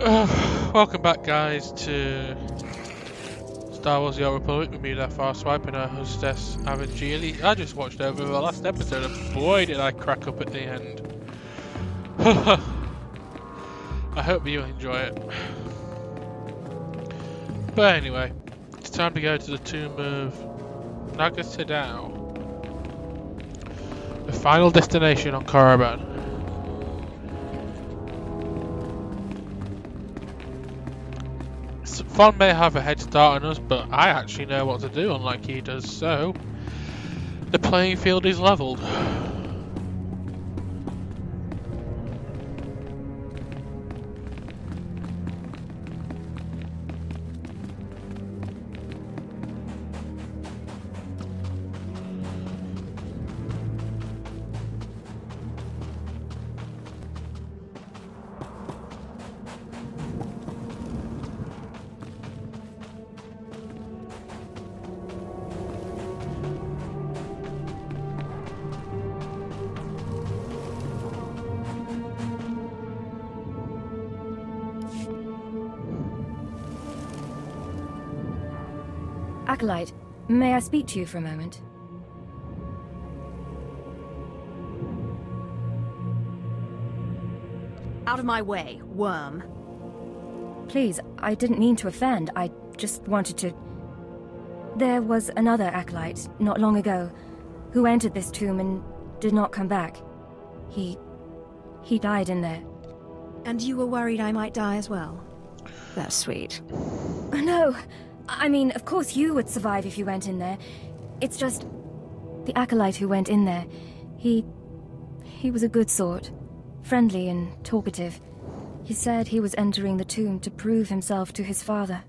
Uh, welcome back, guys, to Star Wars The Old Republic with me, Left Far Swipe, and our hostess, Avid Geely. I just watched over the last episode, and boy, did I crack up at the end. I hope you enjoy it. But anyway, it's time to go to the tomb of Naga Sadow. The final destination on Korriban. Ffon may have a head start on us, but I actually know what to do, unlike he does, so the playing field is leveled. May I speak to you for a moment? Out of my way, worm. Please, I didn't mean to offend. I just wanted to... There was another acolyte, not long ago, who entered this tomb and did not come back. He... he died in there. And you were worried I might die as well? That's sweet. No, I mean, of course you would survive if you went in there. It's just... The acolyte who went in there, he... He was a good sort. Friendly and talkative. He said he was entering the tomb to prove himself to his father.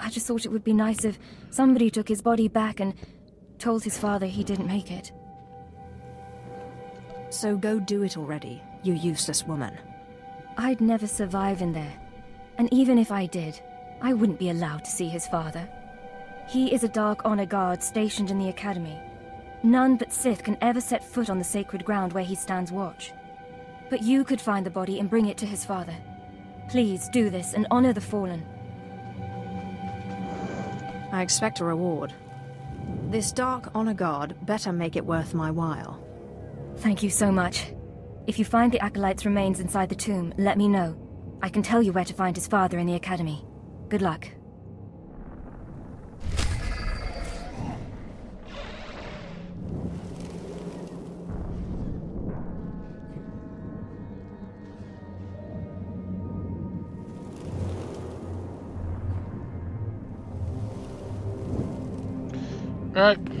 I just thought it would be nice if somebody took his body back and told his father he didn't make it. So go do it already, you useless woman. I'd never survive in there. And even if I did, I wouldn't be allowed to see his father. He is a Dark Honor Guard stationed in the Academy. None but Sith can ever set foot on the sacred ground where he stands watch. But you could find the body and bring it to his father. Please do this and honor the fallen. I expect a reward. This Dark Honor Guard better make it worth my while. Thank you so much. If you find the Acolyte's remains inside the tomb, let me know. I can tell you where to find his father in the Academy. Good luck. Right.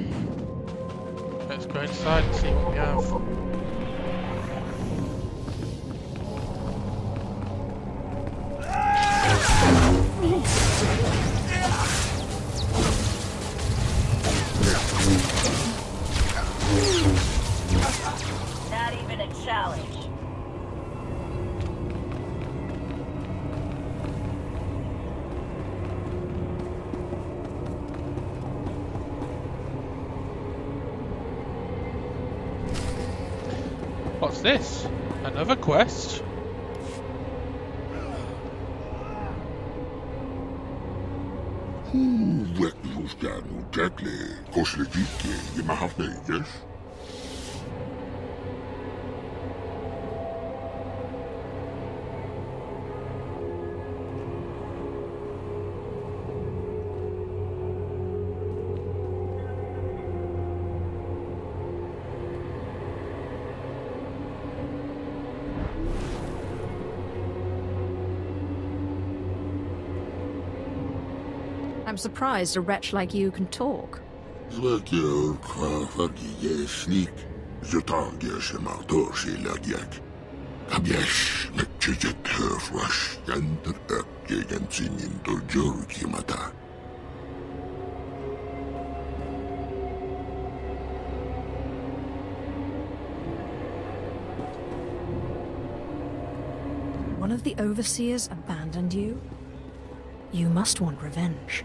This? Another quest? Kośledzikie, nie ma hafnejdziesz? I'm surprised a wretch like you can talk. Zwakier kwafaki jesnik, zotangia się ma to się ladiak. Kabiesz, mekczycie törfwasz, jantar öpke jansinin do dziurki mata. One of the overseers abandoned you? You must want revenge.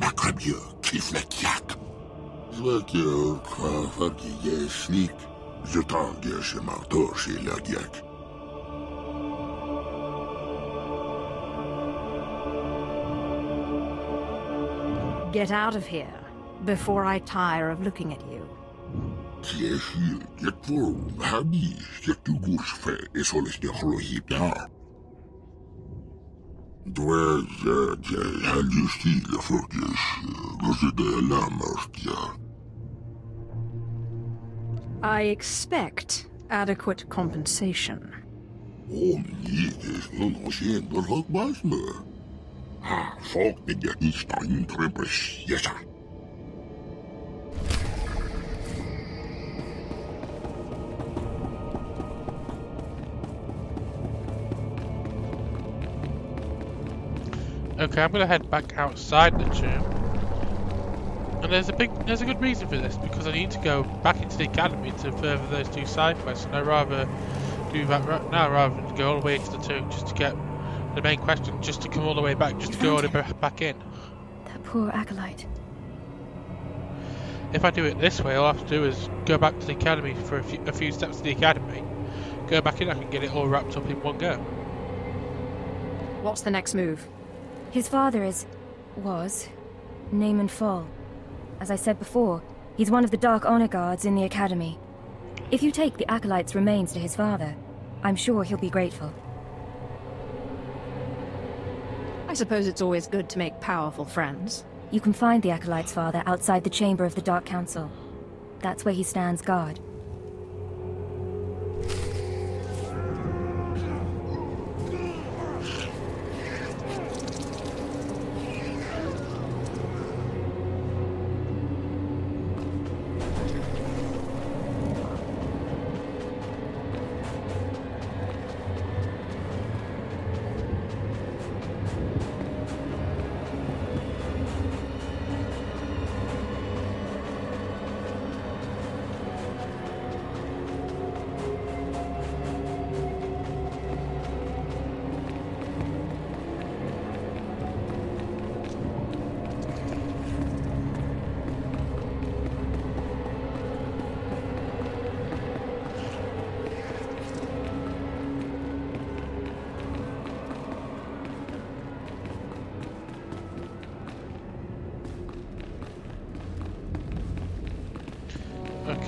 Makrabje, kiflek, jak. Zwakje, kwa, fakje, jesnik. Zotange, se martor, se. Get out of here before I tire of looking at you. Cieșil, e tvoru, hami, e tu gusfe, e soleste hlohipea. Dweze, I expect adequate compensation. Om nides, non osien, dorhok basme. Ha, folk, ne, je, niet staan, trempes, Okay, I'm gonna head back outside the tomb. And there's a big, there's a good reason for this because I need to go back into the academy to further those two side quests, and I'd rather do that right now rather than go all the way to the tomb just to get the main question, just to come all the way back, just to go all the way back in. That poor acolyte. If I do it this way, all I have to do is go back to the academy for a few, a few steps to the academy, go back in, I can get it all wrapped up in one go. What's the next move? His father is... was... Naaman Fall. As I said before, he's one of the Dark Honor Guards in the Academy. If you take the Acolyte's remains to his father, I'm sure he'll be grateful. I suppose it's always good to make powerful friends. You can find the Acolyte's father outside the chamber of the Dark Council. That's where he stands guard.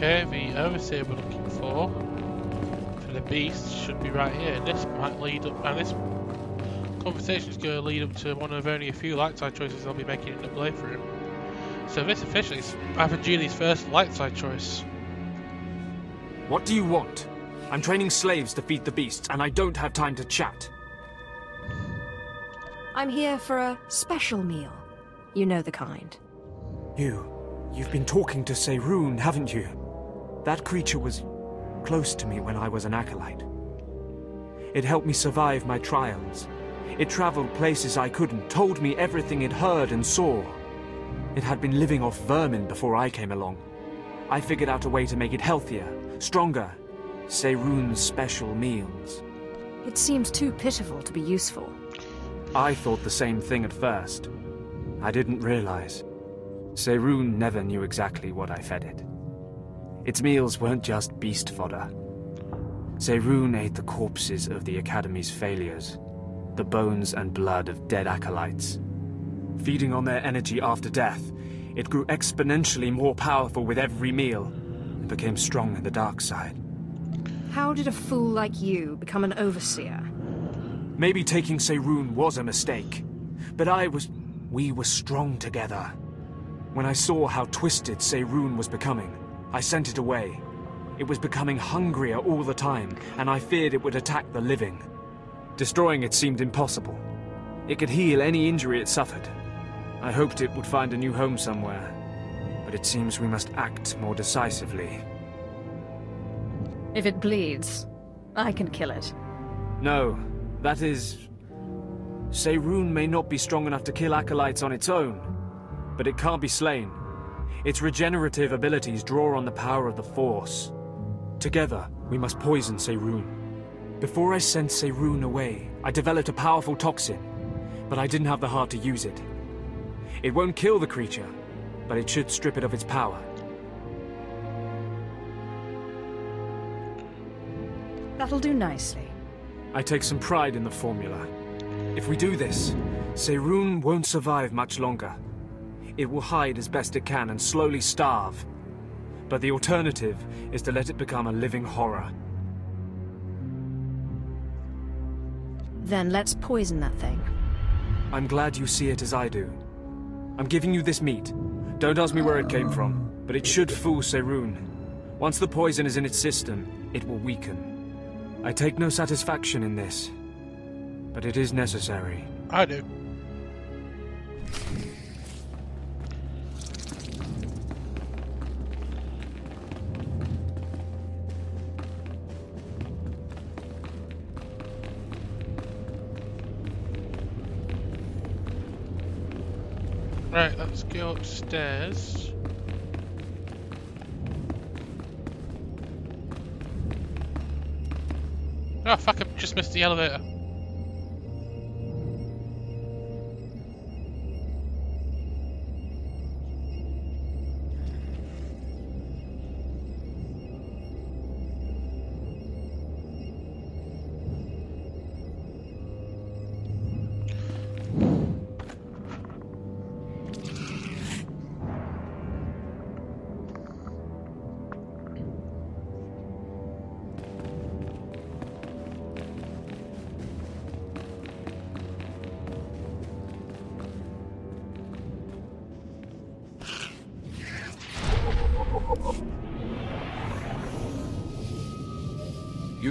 Okay, the overseer we're looking for for the beast should be right here. This might lead up, and this conversation is going to lead up to one of only a few light side choices I'll be making in the playthrough. So this officially is Avangeli's first light side choice. What do you want? I'm training slaves to feed the beasts, and I don't have time to chat. I'm here for a special meal. You know the kind. You. You've been talking to Seirun, haven't you? That creature was close to me when I was an acolyte. It helped me survive my trials. It traveled places I couldn't, told me everything it heard and saw. It had been living off vermin before I came along. I figured out a way to make it healthier, stronger. Seirun's special meals. It seems too pitiful to be useful. I thought the same thing at first. I didn't realize. Seirun never knew exactly what I fed it. Its meals weren't just beast fodder. Seirun ate the corpses of the Academy's failures, the bones and blood of dead acolytes. Feeding on their energy after death, it grew exponentially more powerful with every meal, and became strong in the dark side. How did a fool like you become an overseer? Maybe taking Seirun was a mistake, but I was... we were strong together. When I saw how twisted Seirun was becoming, I sent it away. It was becoming hungrier all the time, and I feared it would attack the living. Destroying it seemed impossible. It could heal any injury it suffered. I hoped it would find a new home somewhere, but it seems we must act more decisively. If it bleeds, I can kill it. No, that is... Seirun may not be strong enough to kill acolytes on its own, but it can't be slain. Its regenerative abilities draw on the power of the Force. Together, we must poison Seirun. Before I sent Seirun away, I developed a powerful toxin, but I didn't have the heart to use it. It won't kill the creature, but it should strip it of its power. That'll do nicely. I take some pride in the formula. If we do this, Seirun won't survive much longer. It will hide as best it can and slowly starve. But the alternative is to let it become a living horror. Then let's poison that thing. I'm glad you see it as I do. I'm giving you this meat. Don't ask me where it came from, but it should fool Seirun. Once the poison is in its system, it will weaken. I take no satisfaction in this, but it is necessary. I do. Right, let's go upstairs. Oh fuck, I just missed the elevator.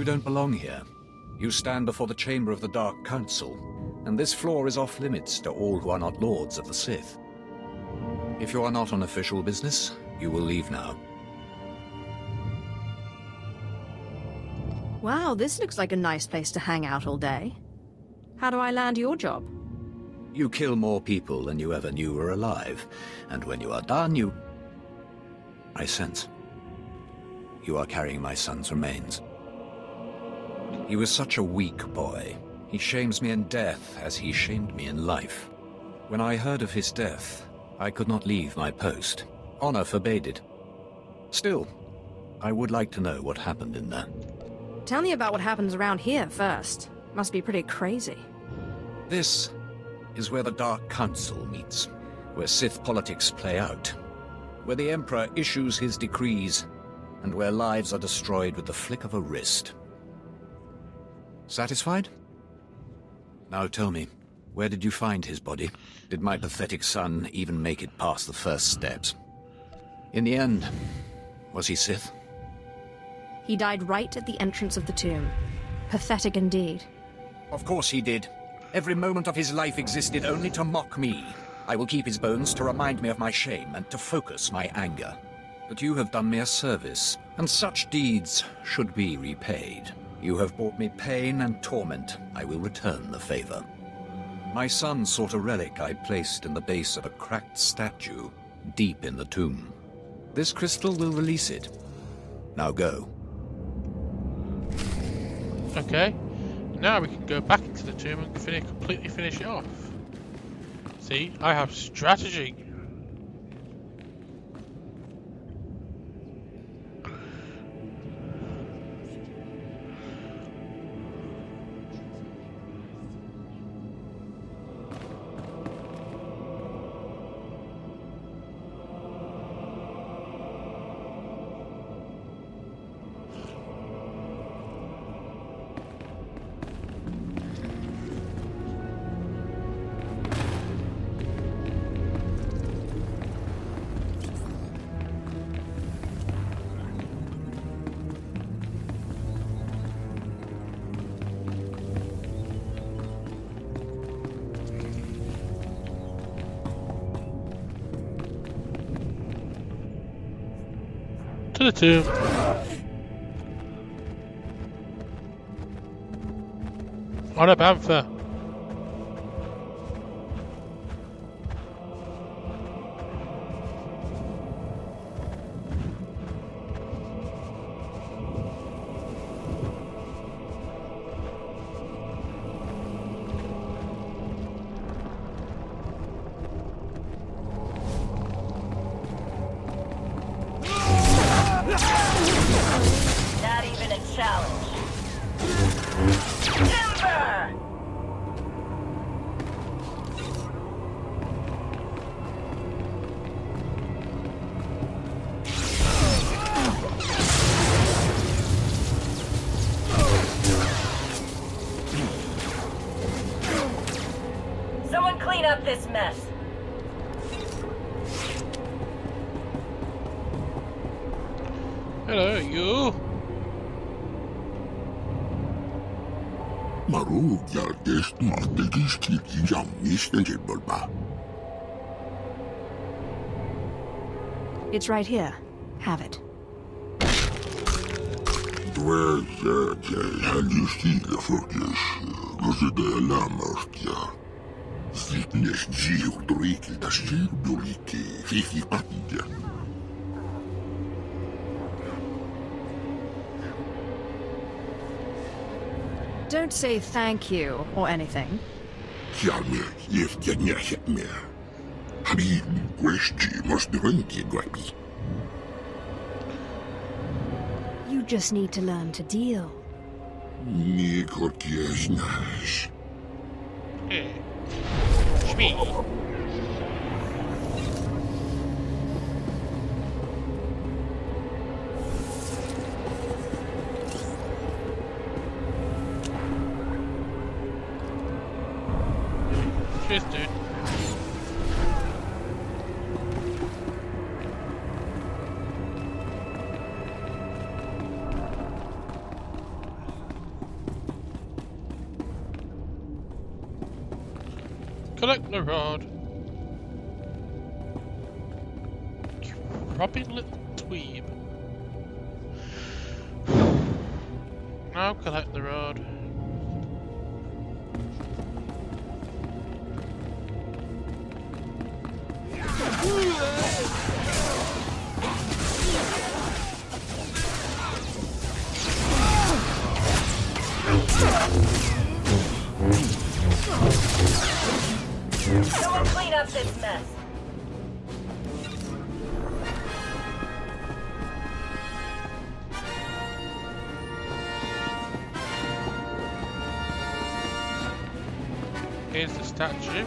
You don't belong here. You stand before the chamber of the Dark Council, and this floor is off limits to all who are not lords of the Sith. If you are not on official business, you will leave now. Wow, this looks like a nice place to hang out all day. How do I land your job? You kill more people than you ever knew were alive, and when you are done, you... I sense. You are carrying my son's remains. He was such a weak boy. He shames me in death as he shamed me in life. When I heard of his death, I could not leave my post. Honor forbade it. Still, I would like to know what happened in there. Tell me about what happens around here first. Must be pretty crazy. This is where the Dark Council meets, where Sith politics play out, where the Emperor issues his decrees, and where lives are destroyed with the flick of a wrist. Satisfied? Now tell me, where did you find his body? Did my pathetic son even make it past the first steps? In the end, was he Sith? He died right at the entrance of the tomb. Pathetic indeed. Of course he did. Every moment of his life existed only to mock me. I will keep his bones to remind me of my shame and to focus my anger. But you have done me a service, and such deeds should be repaid. You have brought me pain and torment. I will return the favor. My son sought a relic I placed in the base of a cracked statue, deep in the tomb. This crystal will release it. Now go. Okay. Now we can go back into the tomb and finish, completely finish it off. See, I have strategy. The tomb. On a. clean up this mess. Hello, you. Maruk jälkeest mahtelgiski jammisten silmälpä. It's right here. Have it. Dwelle til helgestile folkes, det elämästä ja fitness jiuturikilta siudurikki fifi katja. Don't say thank you or anything. Sielme jeftiä nähjämme. Habib questi must röntgen grabi. You just need to learn to deal. Ni korkies näs. Hm. Hey. Collect the rod. Robin little dweeb. Now collect the rod. Someone clean up this mess. Here's the statue.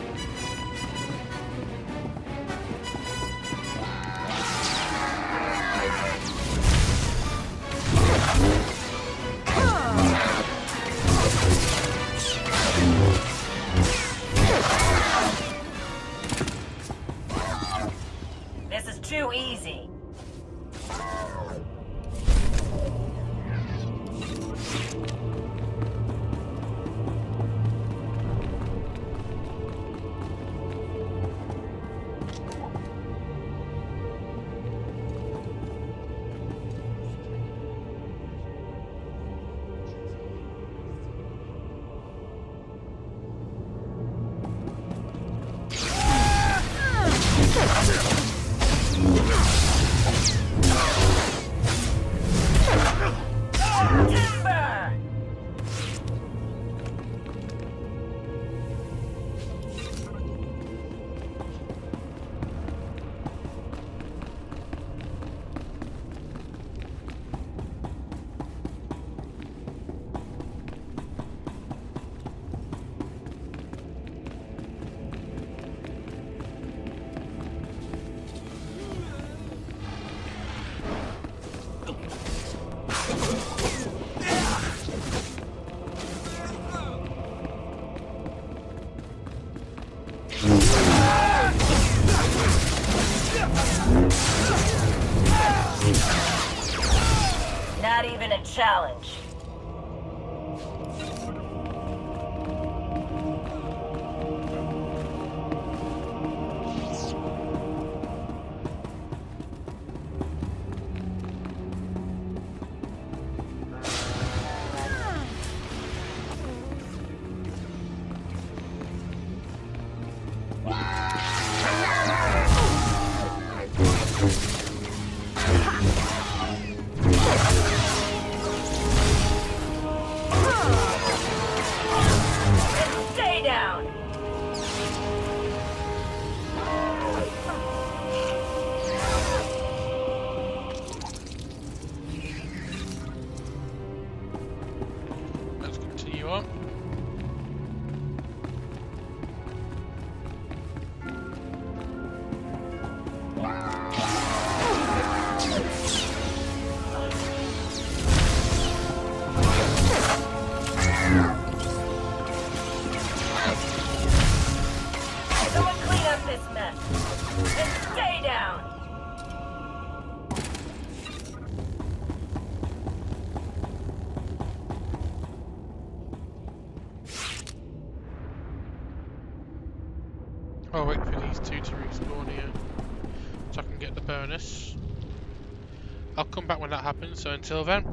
Happens, so until then,